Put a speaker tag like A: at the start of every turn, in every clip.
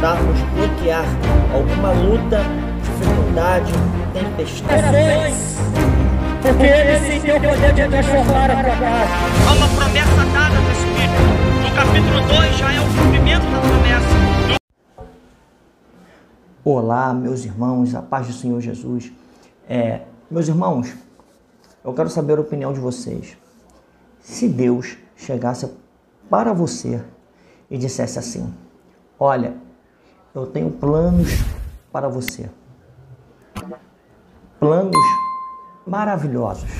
A: tentarmos bloquear alguma luta, dificuldade, tempestade.
B: Porque ele sim tem o poder de transformar a tua casa.
C: Há uma promessa dada do Espírito. No capítulo 2 já é o cumprimento da promessa.
A: Olá, meus irmãos, a paz do Senhor Jesus. É, meus irmãos, eu quero saber a opinião de vocês. Se Deus chegasse para você e dissesse assim: Olha, eu tenho planos para você. Planos maravilhosos.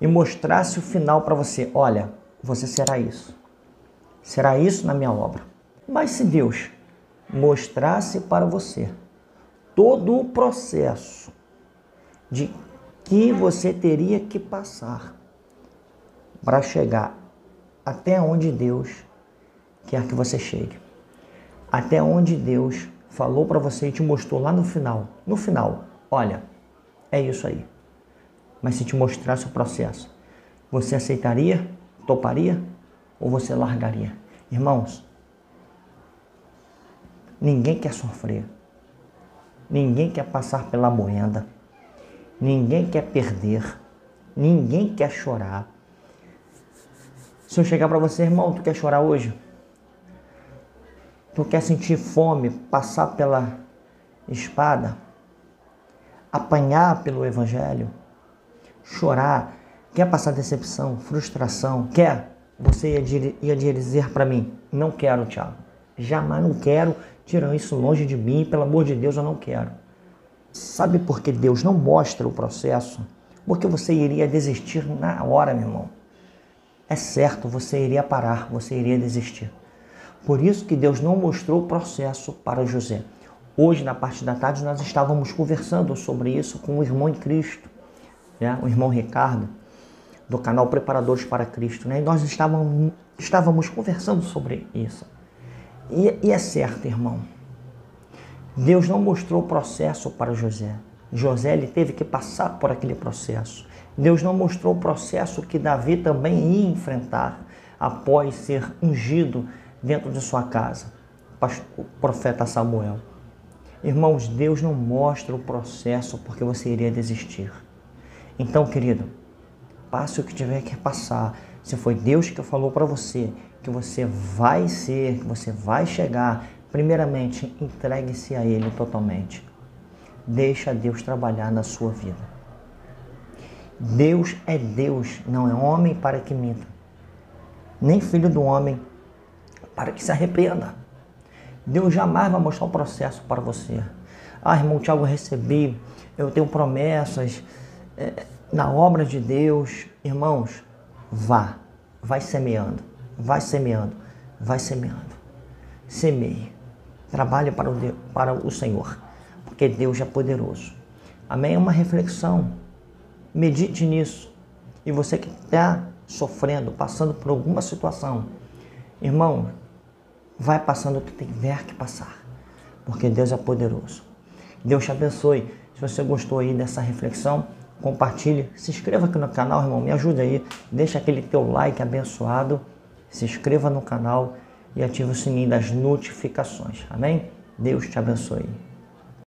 A: E mostrasse o final para você: Olha, você será isso. Será isso na minha obra. Mas se Deus mostrasse para você todo o processo de que você teria que passar para chegar até onde Deus quer que você chegue. Até onde Deus falou para você e te mostrou lá no final. No final, olha, é isso aí. Mas se te mostrasse o processo, você aceitaria, toparia ou você largaria? Irmãos, ninguém quer sofrer. Ninguém quer passar pela moenda. Ninguém quer perder. Ninguém quer chorar. Se eu chegar para você, irmão, tu quer chorar hoje? Tu quer sentir fome, passar pela espada, apanhar pelo evangelho, chorar, quer passar decepção, frustração, quer? Você ia, dizer para mim, não quero, Tiago. Jamais não quero, tiram isso longe de mim, pelo amor de Deus, eu não quero. Sabe por que Deus não mostra o processo? Porque você iria desistir na hora, meu irmão. É certo, você iria parar, você iria desistir. Por isso que Deus não mostrou o processo para José. Hoje, na parte da tarde, nós estávamos conversando sobre isso com o irmão em Cristo, né? o irmão Ricardo, do canal Preparadores para Cristo. Né? E nós estávamos, estávamos conversando sobre isso. E, e é certo, irmão. Deus não mostrou o processo para José. José ele teve que passar por aquele processo. Deus não mostrou o processo que Davi também ia enfrentar após ser ungido dentro de sua casa, o profeta Samuel. Irmãos, Deus não mostra o processo porque você iria desistir. Então, querido, passe o que tiver que passar. Se foi Deus que falou para você que você vai ser, que você vai chegar, primeiramente, entregue-se a Ele totalmente. Deixa Deus trabalhar na sua vida. Deus é Deus, não é homem para que minta, nem filho do homem para que se arrependa. Deus jamais vai mostrar o processo para você. Ah, irmão Tiago, eu recebi, eu tenho promessas é, na obra de Deus. Irmãos, vá, vai semeando, vai semeando, vai semeando. Semeie, trabalhe para o, para o Senhor, porque Deus é poderoso. Amém? É uma reflexão. Medite nisso. E você que está sofrendo, passando por alguma situação, irmão, vai passando o que tiver que passar, porque Deus é poderoso. Deus te abençoe. Se você gostou aí dessa reflexão, compartilhe, se inscreva aqui no canal, irmão, me ajuda aí, deixa aquele teu like abençoado, se inscreva no canal e ative o sininho das notificações. Amém? Deus te abençoe.